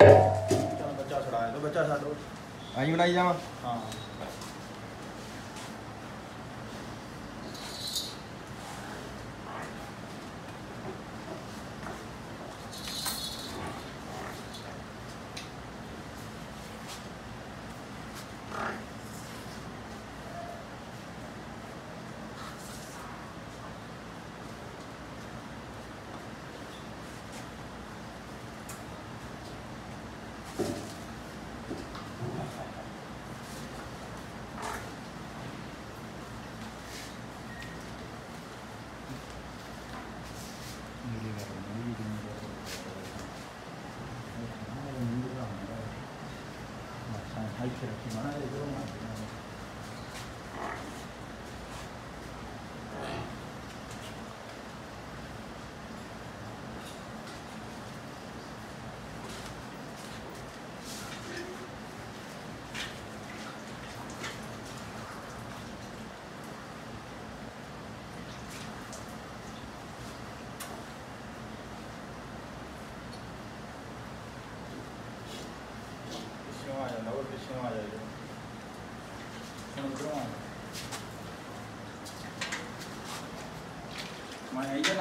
बच्चा छड़ा है तो बच्चा छाड़ो आई हाँ, बनाई जावा। हाँ।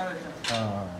ਮੈਂ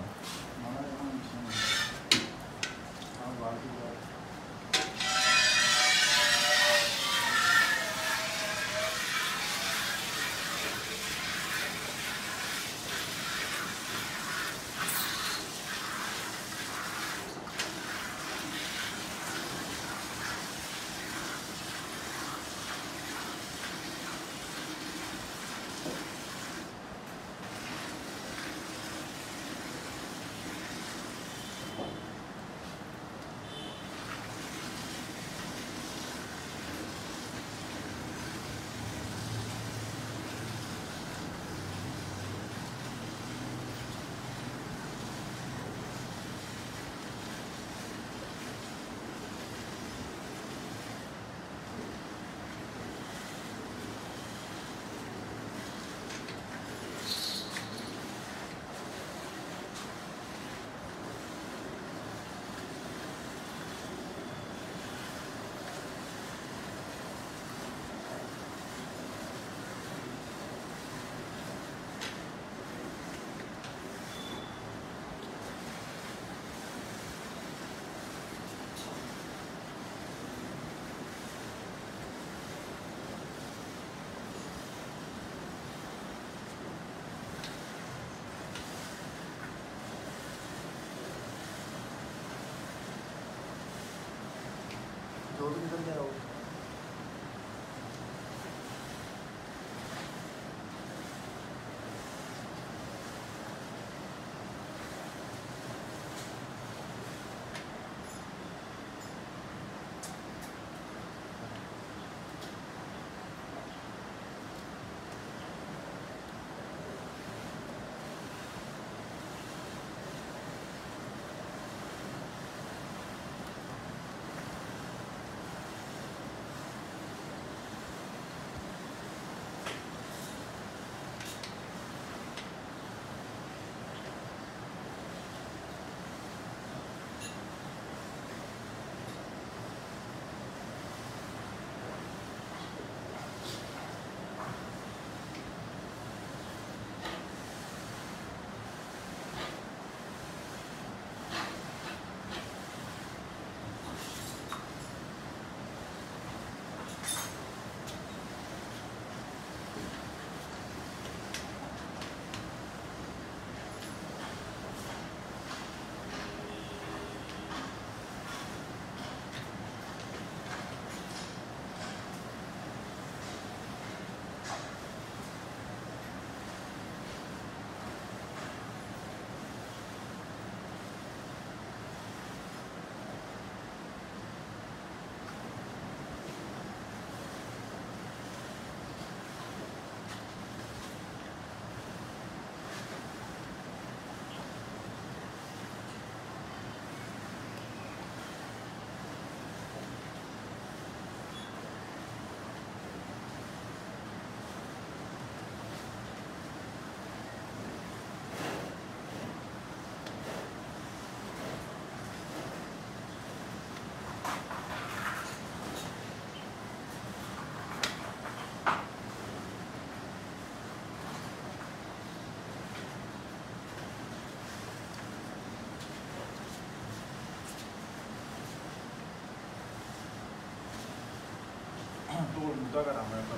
रामायण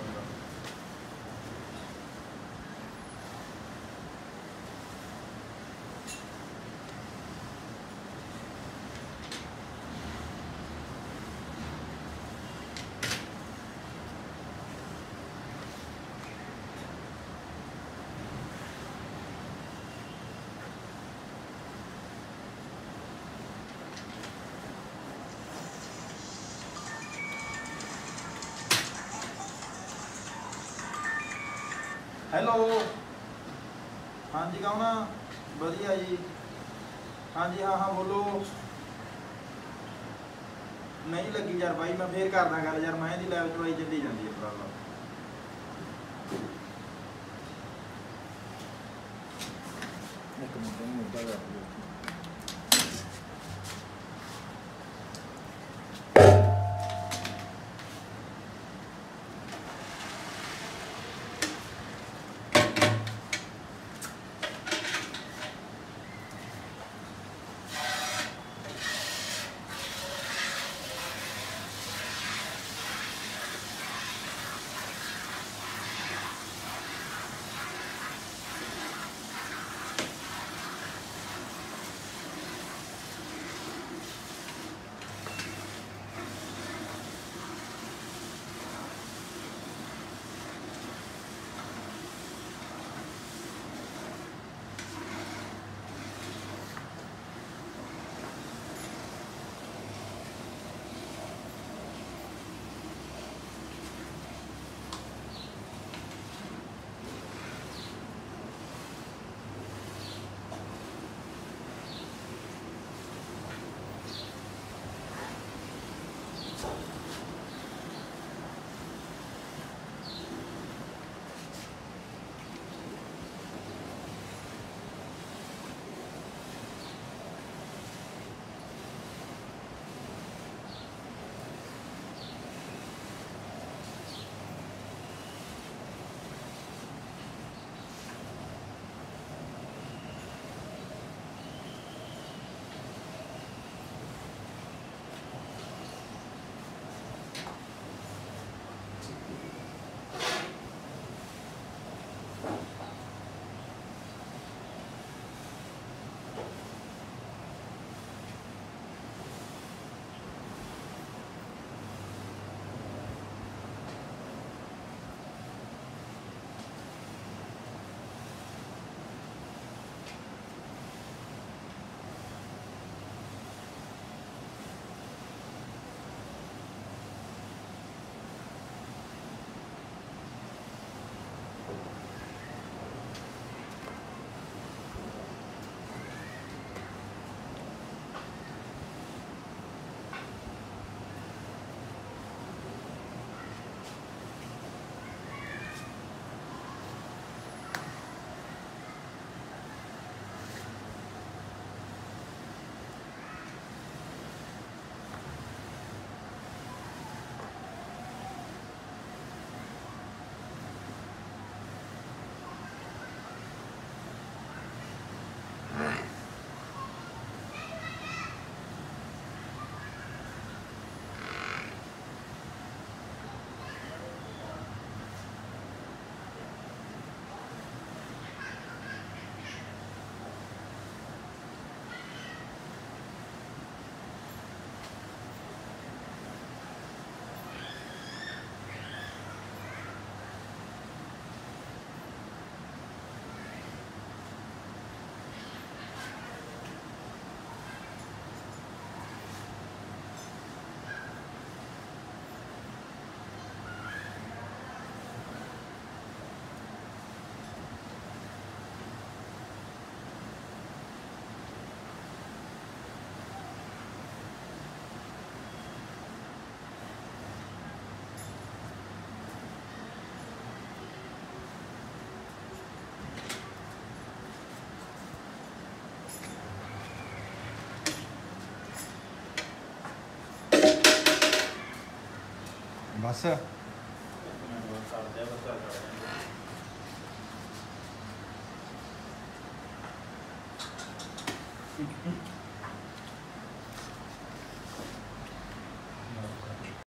ਹੈਲੋ ਹਾਂਜੀ, ਕੌਣ ਵਧੀਆ ਜੀ। ਹਾਂਜੀ, ਹਾਂ ਹਾਂ, ਬੋਲੋ। ਨਹੀਂ ਲੱਗੀ ਯਾਰ ਬਾਈ, ਮੈਂ ਫੇਰ ਕਰਦਾ ਗੱਲ ਯਾਰ, ਮੈਂ ਇਹਦੀ ਲੈਬ ਚਵਾਈ ਚੱਲੀ ਜਾਂਦੀ ਹੈ ਪ੍ਰੋਬਲਮ ਇੱਕ ਮਿੰਟ ਨੂੰ ਮੁੱਦਾ ਕਰ ਦਿਓ। ਬਸ। ਕਰਦੇ ਆ